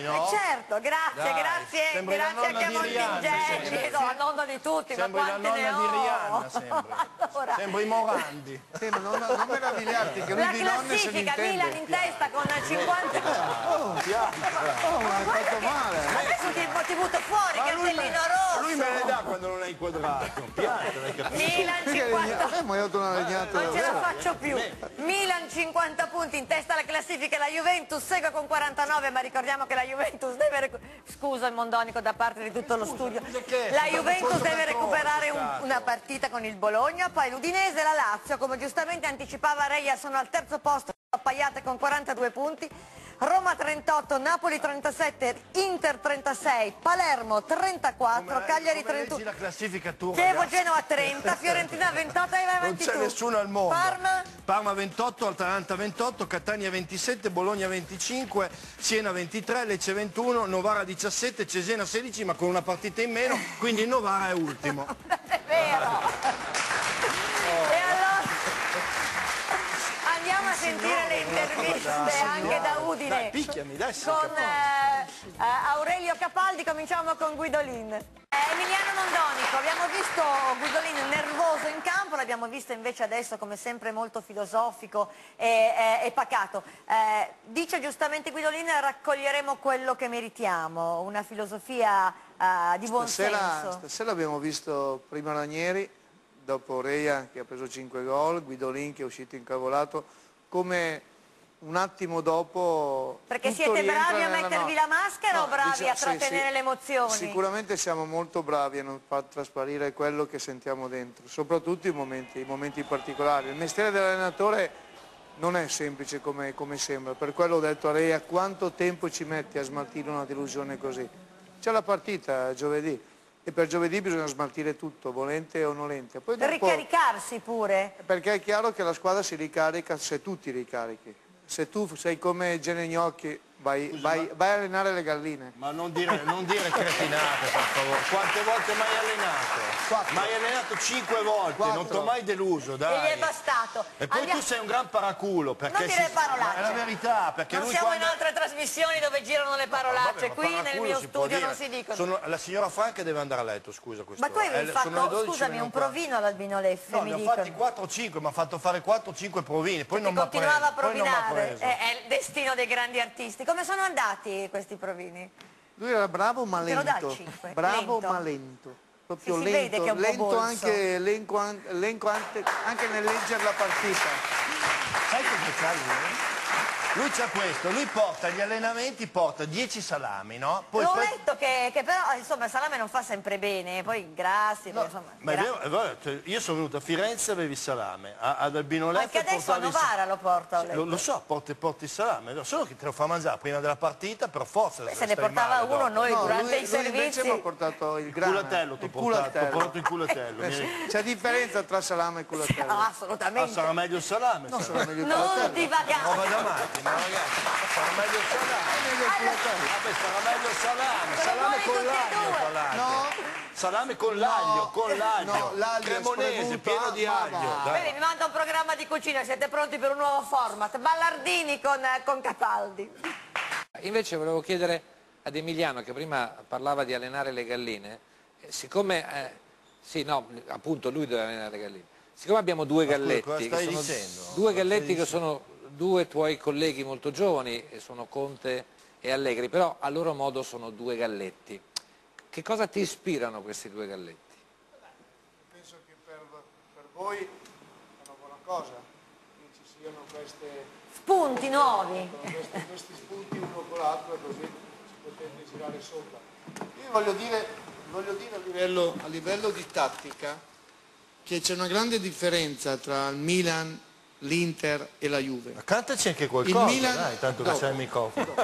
no? Eh certo, grazie, Dai, grazie, la grazie anche a sembri. no, la nonna di tutti, Sembri ma la quante ne nonna ho? di Rihanna, sembri. Allora, Sembri Morandi. Sì, ma non, non meravigliarti che lui la di nonne se ne classifica. Milan in testa con 50... Oh, ma hai fatto male. Adesso ti, ti butto fuori, cartellino rosso. Lui me le dà quando non è inquadrato. Pianta, l'hai capito? Milan Perché 50... eh, ma io ho dato una legnata Non ce la faccio più. Milan 50 punti in testa alla classifica, la Juventus segue con 49, ma ricordiamo che la Juventus deve recu- scusa il Mondonico da parte di tutto lo studio. La Juventus deve recuperare un- una partita con il Bologna, poi l'Udinese e la Lazio, come giustamente anticipava Reia, sono al terzo posto, appaiate con 42 punti. Roma 38, Napoli 37, Inter 36, Palermo 34, Come- Cagliari come leggi 31. la classifica tu, Chievo ragazzi? Genova 30, Fiorentina 28 e vai Non avanti c'è tu. nessuno al mondo. Parma Parma 28, Atalanta 28, Catania 27, Bologna 25, Siena 23, Lecce 21, Novara 17, Cesena 16 ma con una partita in meno, quindi Novara è ultimo. È vero. E allora andiamo a sentire le interviste anche da Udine. Picchiami, dai, Con eh, eh, Aurelio Capaldi cominciamo con Guidolin. Eh, Emiliano Mondonico, abbiamo visto Guidolin nervoso in campo, l'abbiamo visto invece adesso come sempre molto filosofico e, e- e pacato. Eh, dice giustamente Guidolin raccoglieremo quello che meritiamo, una filosofia eh, di buon Stasera, senso. stasera abbiamo visto prima Ranieri, dopo Reia che ha preso 5 gol, Guidolin che è uscito incavolato, come un attimo dopo... Perché siete bravi a mettervi no- la maschera o bravi diciamo- a sì, trattenere sì. le emozioni? Sicuramente siamo molto bravi a non far trasparire quello che sentiamo dentro, soprattutto in momenti, in momenti particolari. Il mestiere dell'allenatore non è semplice come, come sembra, per quello ho detto a Reia quanto tempo ci metti a smaltire una delusione così. C'è la partita giovedì e per giovedì bisogna smaltire tutto, volente o nolente. Poi dopo- Ricaricarsi pure. perché è chiaro che la squadra si ricarica se tu ti ricarichi. Se tu sei come Gene Gnocchi, vai, vai- vai a allenare le galline. Ma non dire, non dire cretinate, per favore. Quante volte mai allenato? Quattro. Mai allenato cinque volte, non Quattro. ti ho mai deluso, E gli dai. è bastato. E poi Andiamo- tu sei un gran paraculo, perché Non dire si- parolacce. Ma È la verità, perché non lui siamo quando... in altre trasmissioni dove girano le parolacce, Vabbè, ma qui nel mio studio non si dicono. Sono- la signora Franca deve andare a letto, scusa questo. Ma tu avevi Eh, fatto, 12 scusami, un provino all'Albino Leffe, No, mi ne ho dicono. fatti 4 o 5, mi ha fatto fare 4 o 5 provini, poi non mi ha preso. continuava a poi non provinare, preso. è, è il destino dei grandi artisti. Come sono andati questi provini? Lui era bravo ma Te lo dà il lento. cinque? Bravo Lento? ma lento. Proprio si vede lento, che è un po' lento, anche, lenco lenco anche, anche nel leggere la partita. Sai cosa c'ha lui? Lui c'ha questo, lui porta agli allenamenti, porta 10 salami, no? Poi L'ho poi- letto che, che però insomma il salame non fa sempre bene, poi grassi, poi, insomma. Ma è gra- vero, è vero, cioè, io sono venuto a Firenze e avevi salame, a- ad Albino Leffe Anche adesso a Novara lo porta, Lo, lo so, porti, porti il salame, solo che te lo fa mangiare prima della partita, per forza. Beh, se se ne portava male uno dopo. noi No, durante lui, i lui servizi. invece mi ha portato il grana. culatello il portato, culatello. portato il culatello. Eh C'è differenza tra salame e culatello. Ah, Ah, assolutamente. sarà meglio il salame. No, sarà. meglio il non culatello. divagare. Ma ragazzi, sarà meglio il salame. Meglio il culatello. Vabbè, sarà meglio il salame, salame con l'aglio, tra l'altro. No. Salame con l'aglio, con l'aglio. No, l'aglio Cremonese, pieno di ma aglio. Bene, mi manda un programma di cucina, siete pronti per un nuovo format? Ballardini con, con Capaldi. Invece volevo chiedere ad Emiliano, che prima parlava di allenare le galline, eh, siccome, eh, sì, no, appunto lui deve allenare le galline, siccome abbiamo due galletti, stai sono dicendo? due galletti stai che sono due tuoi colleghi molto giovani, e sono Conte e Allegri, però a loro modo sono due galletti. Che cosa ti ispirano questi due galletti? Penso che per, per voi è una buona cosa che ci siano queste, Spunti nuovi. questi, questi spunti uno con l'altro così ci potete girare sopra. Io voglio dire, voglio dire a, livello, a livello di tattica che c'è una grande differenza tra il Milan, l'Inter e la Juve. Ma cantaci anche qualcosa, Il Milan- dai, tanto che dopo. c'è il microfono.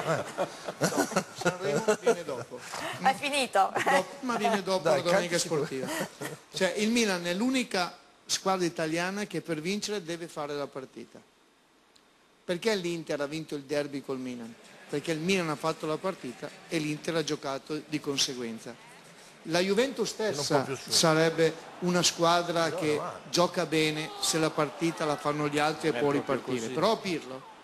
Dopo, Sanremo viene dopo. È finito. Dopo- ma viene dopo Dai, la domenica sportiva. Cioè, il Milan è l'unica squadra italiana che per vincere deve fare la partita. Perché l'Inter ha vinto il derby col Milan? Perché il Milan ha fatto la partita e l'Inter ha giocato di conseguenza. La Juventus stessa sarebbe una squadra che gioca bene se la partita la fanno gli altri e può ripartire. Però Pirlo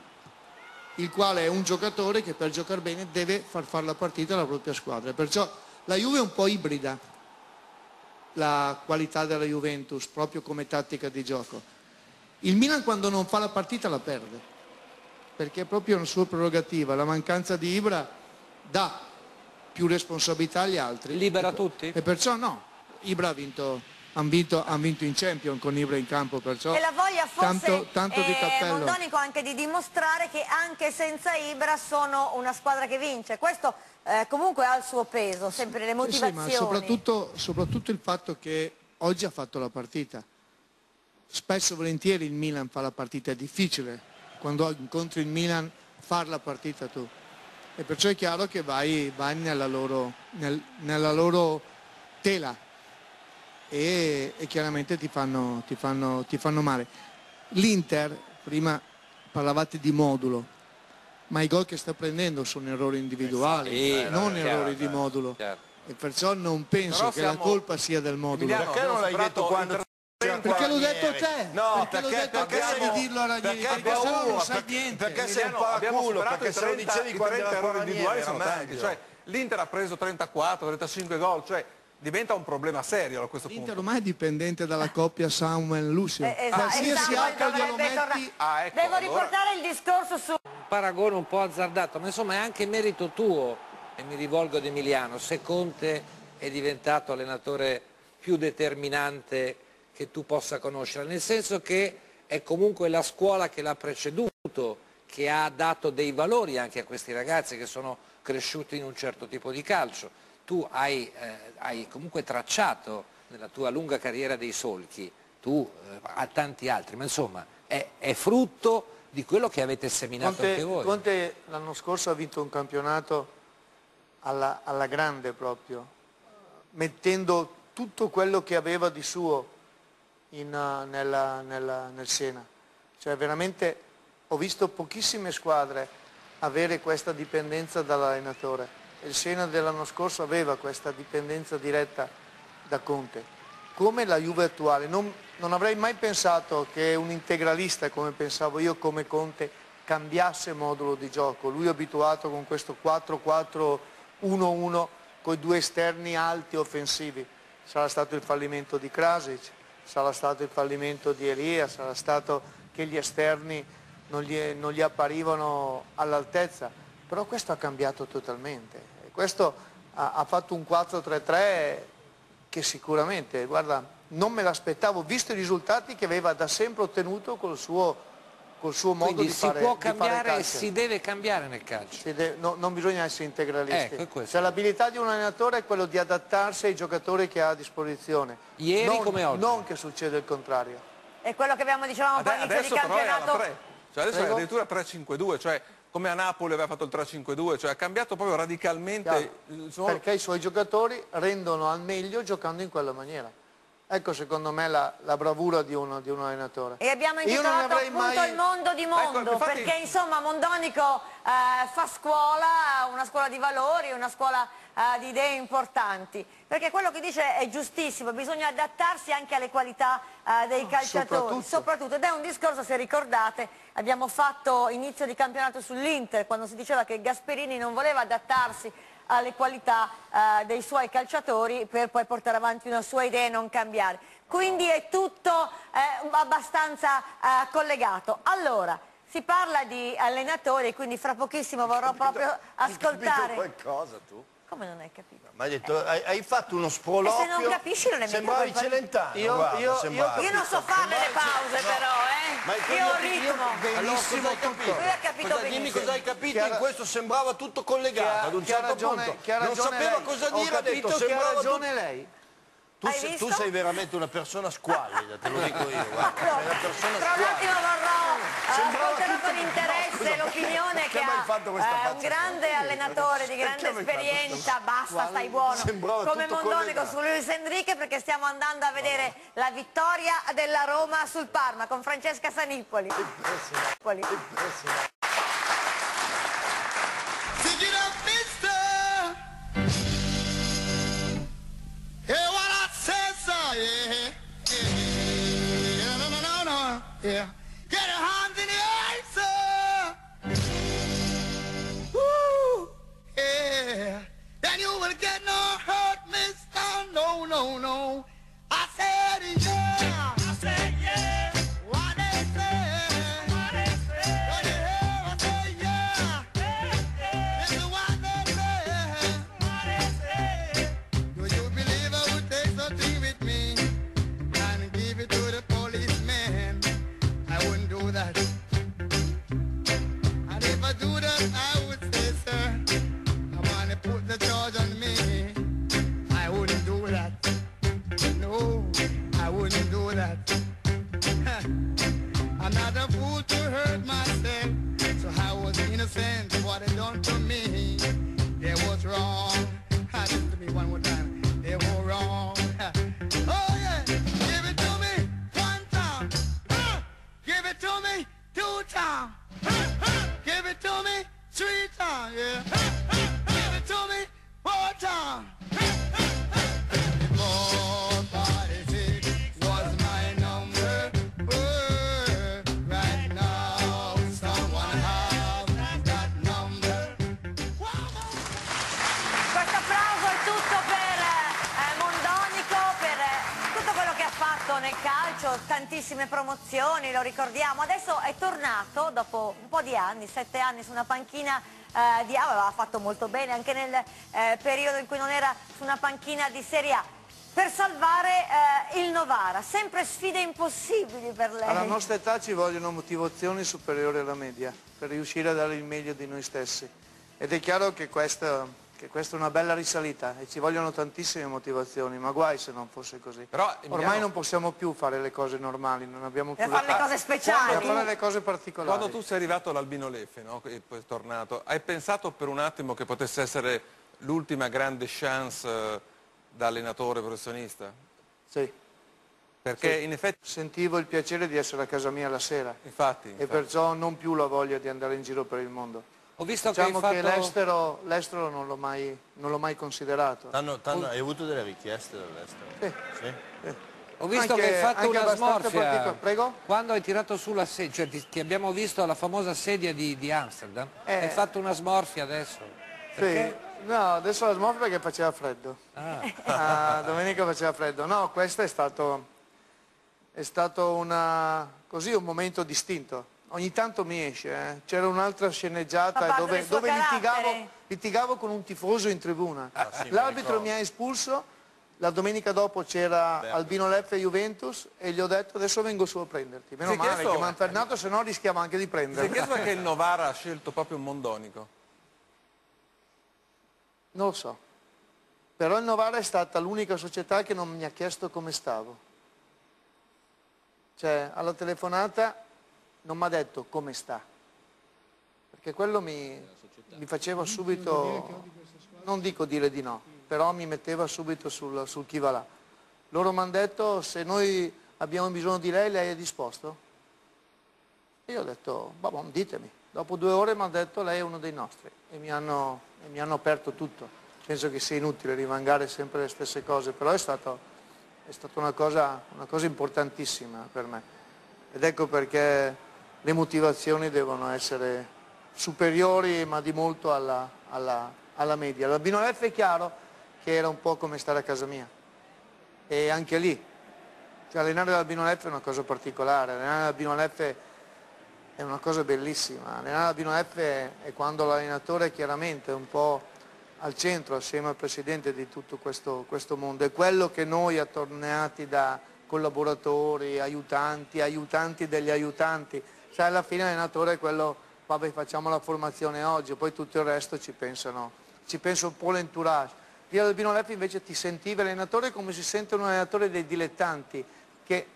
il quale è un giocatore che per giocare bene deve far fare la partita alla propria squadra. Perciò la Juve è un po' ibrida la qualità della Juventus proprio come tattica di gioco. Il Milan quando non fa la partita la perde, perché è proprio una sua prerogativa, la mancanza di Ibra dà più responsabilità agli altri. Libera tutti? E perciò no, Ibra ha vinto, han vinto, han vinto in Champion con Ibra in campo, perciò E la voglia forse tanto, tanto di eh, cappello. Mondonico anche di dimostrare che anche senza Ibra sono una squadra che vince. Questo eh, comunque ha il suo peso, sempre le Sì, motivazioni. ma soprattutto, soprattutto il fatto che oggi ha fatto la partita. Spesso e volentieri il Milan fa la partita, è difficile quando incontri il Milan far la partita tu. E perciò è chiaro che vai, vai nella, loro, nel- nella loro tela e, e chiaramente ti fanno, ti fanno- ti fanno male. L'Inter, prima parlavate di modulo, ma i gol che sta prendendo sono errori individuali, Sì, non eh, errori chiaro, di modulo. chiaro. E perciò non penso Però che la colpa sia del modulo. Emiliano, Perché non l'hai detto quando Perché l'ho detto te? No, perché, l'ho perché- detto perché te sei- di dirlo a Ranieri, perché perché, no non paura, sai perché- niente. perché sei un paraculo, perché se lo 30 dicevi i quando 30 era errori Ranieri individuali sono tanti, cioè l'Inter ha preso 34, 35 gol, cioè diventa un problema serio a questo L'Inter punto. ormai è dipendente dalla coppia Samuel-Lucio. Eh, esatto, Qualsiasi esatto, H glielo dovrebbe metti... tornare- Ah, ecco, Devo allora- riportare il discorso su... Un paragone un po' azzardato, ma insomma è anche merito tuo, e mi rivolgo ad Emiliano, se Conte è diventato allenatore più determinante che tu possa conoscere, nel senso che è comunque la scuola che l'ha preceduto, che ha dato dei valori anche a questi ragazzi che sono cresciuti in un certo tipo di calcio. Tu hai, eh, hai comunque tracciato nella tua lunga carriera dei solchi, tu eh, a tanti altri, ma insomma è, è frutto di quello che avete seminato anche Conte, voi. Conte l'anno scorso ha vinto un campionato alla, alla grande proprio, mettendo tutto quello che aveva di suo in, nella- nella- nel Siena. Cioè veramente ho visto pochissime squadre avere questa dipendenza dall'allenatore. Il Siena dell'anno scorso aveva questa dipendenza diretta da Conte. Come la Juve attuale. Non, non avrei mai pensato che un integralista, come pensavo io, come Conte, cambiasse modulo di gioco. Lui è abituato con questo 4-4-1-1 con i due esterni alti offensivi. Sarà stato il fallimento di Krasic, sarà stato il fallimento di Elia, sarà stato che gli esterni non gli, non gli apparivano all'altezza. Però questo ha cambiato totalmente. Questo ha, ha fatto un 4-3-3 che sicuramente, guarda, non me l'aspettavo, visto i risultati che aveva da sempre ottenuto col suo, col suo modo Quindi di si fare può di fare cambiare e si deve cambiare nel calcio. Si deve- no- non bisogna essere integralisti. Ecco, è. Cioè, l'abilità di un allenatore è quello di adattarsi ai giocatori che ha a disposizione. Ieri non, come oggi. Non che succeda il contrario. È quello che abbiamo dicevamo Ade- all'inizio di adesso però è alla campionato. 3, cioè adesso è Prego? addirittura 3-5-2, cioè come a Napoli aveva fatto il 3-5-2, cioè ha cambiato proprio radicalmente il suo... Perché i suoi giocatori rendono al meglio giocando in quella maniera. Ecco secondo me la, la bravura di, uno, di un allenatore. E abbiamo intitolato avrei appunto mai- il mondo di mondo, Ecco, infatti- perché insomma Mondonico eh, fa scuola, una scuola di valori, una scuola eh, di idee importanti, perché quello che dice è giustissimo, bisogna adattarsi anche alle qualità eh, dei calciatori, soprattutto. ed è un discorso, se ricordate, abbiamo fatto inizio di campionato sull'Inter, quando si diceva che Gasperini non voleva adattarsi alle qualità eh, dei suoi calciatori per poi portare avanti una sua idea e non cambiare. Quindi è tutto eh, abbastanza eh, collegato. Allora, si parla di allenatori, quindi fra pochissimo vorrò proprio ascoltare. qualcosa tu? Come non hai capito? Ma hai detto, hai, hai fatto uno sproloquio. E se non capisci non è mica Sembravi colpa- Celentano, Io- guarda, io- io sembravi. Io non so farle le pause però, Ma eh. è Io ho che ritmo. benissimo Allora, tutto. Lui ha capito Cosa- dimmi benissimo. cosa hai capito, Chiara- in questo sembrava tutto collegato, ad un certo ragione- punto non sapeva lei. cosa dire, ha detto sembrava tutto... ragione lei. Tu, Hai sei, tu visto? sei veramente una persona squallida, te lo dico io, guarda, sei una persona Tra un attimo squallida. vorrò, eh, ascolterò con interesse l'opinione che ha fatto eh, un grande allenatore di grande esperienza, basta, stai buono, come Mondonico su Luis Enrique perché stiamo andando a vedere la vittoria della Roma sul Parma con Francesca Sanipoli. Tornato dopo un po' di anni, sette anni su una panchina eh, di A, aveva fatto molto bene anche nel eh, periodo in cui non era su una panchina di Serie A. Per salvare eh, il Novara, sempre sfide impossibili per lei. Alla nostra età ci vogliono motivazioni superiori alla media per riuscire a dare il meglio di noi stessi. Ed è chiaro che questa, che questa è una bella risalita e ci vogliono tantissime motivazioni, ma guai se non fosse così. Però, Ormai non possiamo più fare le cose normali, non abbiamo più Per fare le cose speciali. per fare le cose particolari. Quando tu sei arrivato all'Albino Leffe, no? e poi è tornato, hai pensato per un attimo che potesse essere l'ultima grande chance eh, da allenatore professionista? Sì. Perché Sì. in effetti, Sentivo il piacere di essere a casa mia la sera infatti, e infatti. perciò non più la voglia di andare in giro per il mondo. Ho visto Diciamo che hai che fatto... l'estero, l'estero non l'ho mai, non l'ho mai considerato. T'hanno- t'hanno- hai avuto delle richieste dall'estero? Sì. Sì? Ho visto Anche- che hai fatto una smorfia. Prego? Quando hai tirato su la sedia, cioè ti, ti abbiamo visto alla famosa sedia di, di Amsterdam. Eh. Hai fatto una smorfia adesso. Sì. Perché? No, adesso la smorfia perché faceva freddo. Ah, domenica faceva freddo. No, questo è stato, è stato una, così un momento distinto. Ogni tanto mi esce, eh. c'era un'altra sceneggiata dove, dove litigavo, litigavo con un tifoso in tribuna. sì, mi L'arbitro mi ha espulso, la domenica dopo c'era Albino Leffe e Juventus e gli ho detto adesso vengo su a prenderti. Meno Si male chiesto- che mi hanno fermato, se no rischiavo anche di Si è chiesto perché il Novara ha scelto proprio un mondonico? Non lo so. Però il Novara è stata l'unica società che non mi ha chiesto come stavo. Cioè, alla telefonata non mi ha detto come sta. Perché quello mi, mi faceva subito, non dico dire di no, però mi metteva subito sul, sul chi va là. Loro mi hanno detto se noi abbiamo bisogno di lei, lei è disposto? E io ho detto, va bene, ditemi. Dopo due ore mi hanno detto lei è uno dei nostri e mi hanno, e mi hanno aperto tutto. Penso che sia inutile rimangare sempre le stesse cose, però è, stato, è stata una cosa, una cosa importantissima per me. Ed ecco perché le motivazioni devono essere superiori, ma di molto alla, alla- alla media. L'Albino F è chiaro che era un po' come stare a casa mia. E anche lì, cioè allenare l'Albino F è una cosa particolare, allenare l'Albino F è una cosa bellissima. Allenare l'Albino F è, quando l'allenatore è chiaramente un po' al centro assieme al presidente di tutto questo, questo mondo. È quello che noi attorniati da collaboratori, aiutanti, aiutanti degli aiutanti. Sai, alla fine l'allenatore è quello, vabbè facciamo la formazione oggi, poi tutto il resto ci pensano, ci pensa un po' l'entourage. Lì all'Albino Leffi invece ti sentivi allenatore come si sente un allenatore dei dilettanti, che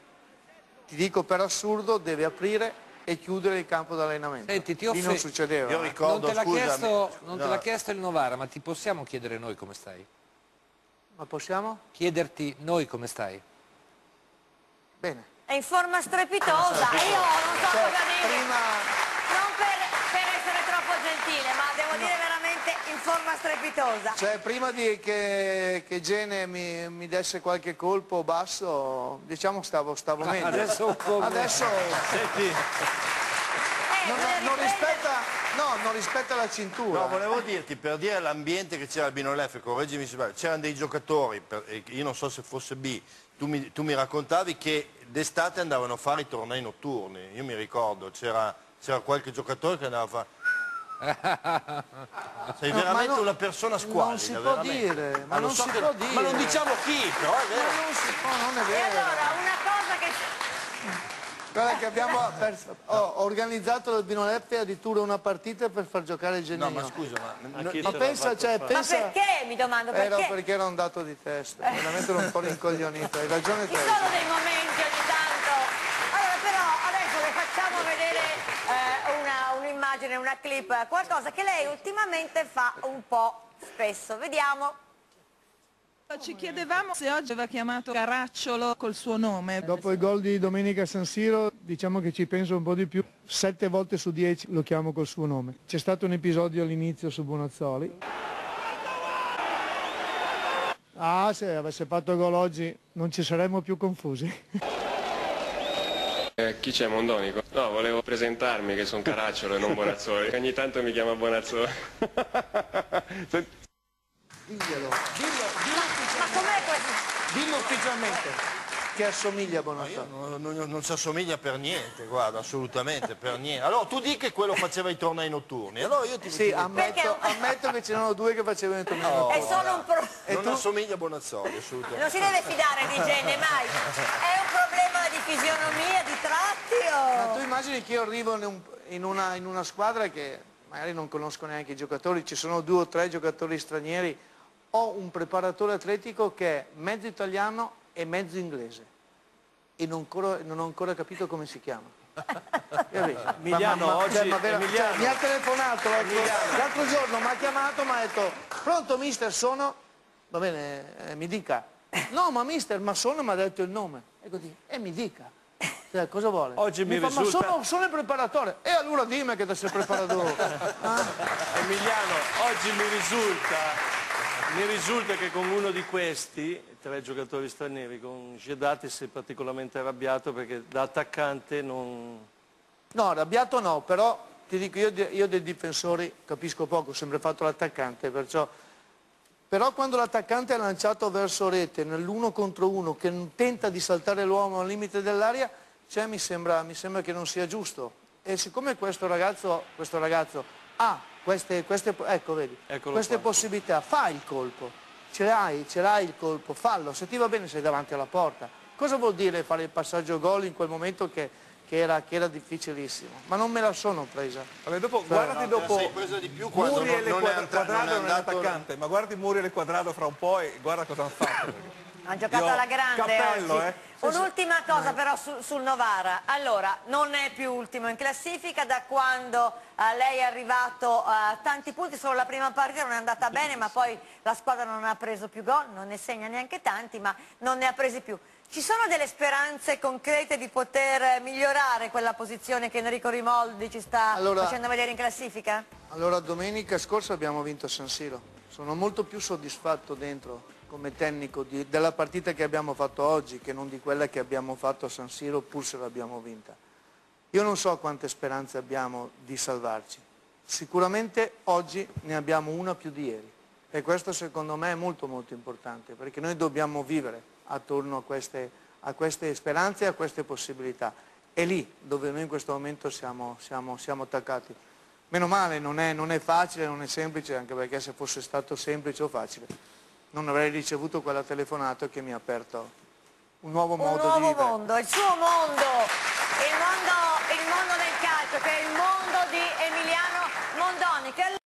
ti dico per assurdo deve aprire e chiudere il campo d'allenamento. Senti, ti Lì non offre- succedeva. Io ricordo, non te l'ha chiesto, non te no, l'ha chiesto il Novara, ma ti possiamo chiedere noi come stai? Ma possiamo? Chiederti noi come stai? Bene. È in forma strepitosa. Io non so Cioè, cosa dire. prima, Non per, per essere troppo gentile, ma devo dire veramente in forma strepitosa. cioè, prima di che, che Gene mi, mi desse qualche colpo basso, diciamo stavo, stavo meglio. Adesso un po' Adesso Senti, Eh, non, deve non riprendere- rispetta, No, non rispetta la cintura. No, volevo dirti, per dire l'ambiente che c'era al Binolefe, correggimi se c'erano dei giocatori, per- e io non so se fosse B, tu mi, tu mi raccontavi che d'estate andavano a fare i tornei notturni, io mi ricordo, c'era, c'era qualche giocatore che andava a fare... Sei ma veramente no- una persona squalida, non si può veramente. dire, ma Ah, lo non so si che- può dire. Ma non diciamo chi, però è vero. Ma non si può, non è E vero. allora, una. Guarda che abbiamo perso- ho organizzato al Binoleppe addirittura una partita per far giocare il No, genio. ma scusa, ma... Ma l'ho pensa, cioè, fare. Ma pensa... perché, mi domando, Era perché? perché era un dato di testa, veramente ero un po' rincoglionito, hai ragione Ci te. sono dei momenti ogni tanto. Allora però adesso le facciamo vedere eh, una- un'immagine, una clip, qualcosa che lei ultimamente fa un po' spesso. Vediamo. Ci chiedevamo se oggi aveva chiamato Caracciolo col suo nome. Dopo il gol di domenica San Siro diciamo che ci penso un po' di più, sette volte su dieci lo chiamo col suo nome. C'è stato un episodio all'inizio su Bonazzoli. Ah, se avesse fatto gol oggi non ci saremmo più confusi. Eh, chi c'è Mondonico? No, volevo presentarmi che sono Caracciolo e non Bonazzoli. Ogni tanto mi chiama Bonazzoli. Diglielo, dillo, dillo, Ma com'è questo? dillo ufficialmente che assomiglia a Bonazzoli. non, non- non ci assomiglia per niente, guarda, assolutamente per niente. Allora tu di che quello faceva i tornei notturni, allora io ti Sì, ammetto, Perché- ammetto che c'erano due che facevano il torneo. È solo un pro... non assomiglia a Bonazzoli, Non assolutamente. si deve fidare di Gene mai. È un problema di fisionomia, di tratti Ma tu o... immagini che io arrivo in, un- in una, in una squadra che magari non conosco neanche i giocatori, ci sono due o tre giocatori stranieri, ho un preparatore atletico che è mezzo italiano e mezzo inglese e non, non ho ancora capito come si chiama. Emiliano, Ma- ma- oggi- cioè, ma vera- Emiliano. cioè, mi ha telefonato l'altro, l'altro giorno, mi ha chiamato, mi ha detto pronto mister sono, va bene, eh, mi dica. No ma mister, ma sono mi ha detto il nome. E così, e mi dica. Cioè, cosa vuole? Oggi mi fa, risulta- Ma sono, sono il preparatore. E allora dimmi che sei il preparatore. Ah? Emiliano, oggi mi risulta, mi risulta che con uno di questi, tre giocatori stranieri, con Gedati sei particolarmente arrabbiato perché da attaccante non... No, arrabbiato no, però ti dico, io, io dei difensori capisco poco, ho sempre fatto l'attaccante, perciò... Però quando l'attaccante è lanciato verso rete, nell'uno contro uno, che tenta di saltare l'uomo al limite dell'aria, cioè, mi, sembra, mi sembra che non sia giusto. E siccome questo ragazzo, questo ragazzo ha queste, queste, ecco, vedi, queste qua. possibilità, fa il colpo, ce l'hai, ce l'hai il colpo, fallo, se ti va bene sei davanti alla porta. Cosa vuol dire fare il passaggio gol in quel momento che, che era, che era difficilissimo? Ma non me la sono presa. Vabbè, dopo, guardati dopo sei presa di più quando Muriel e Quadrado non è attaccante, ma guardi Muriel e Quadrado fra un po' e guarda cosa hanno fatto. Ha giocato Io- alla grande cappello, oggi. eh. Un'ultima cosa però su- sul Novara. Allora, non è più ultimo in classifica da quando eh, lei è arrivato a tanti punti, solo la prima partita non è andata bene, ma poi la squadra non ha preso più gol, non ne segna neanche tanti, ma non ne ha presi più. Ci sono delle speranze concrete di poter eh, migliorare quella posizione che Enrico Rimoldi ci sta Allora- facendo vedere in classifica? Allora domenica scorsa abbiamo vinto a San Siro, sono molto più soddisfatto dentro come tecnico di- della partita che abbiamo fatto oggi che non di quella che abbiamo fatto a San Siro pur se l'abbiamo vinta. Io non so quante speranze abbiamo di salvarci, sicuramente oggi ne abbiamo una più di ieri e questo secondo me è molto molto importante perché noi dobbiamo vivere attorno a queste, a queste speranze e a queste possibilità. È lì dove noi in questo momento siamo, siamo- siamo attaccati. Meno male, non è, non è facile, non è semplice, anche perché se fosse stato semplice o facile non avrei ricevuto quella telefonata che mi ha aperto un nuovo Un modo di nuovo vivere. mondo, il suo mondo, il mondo, il mondo del calcio che è il mondo di Emiliano Mondoni.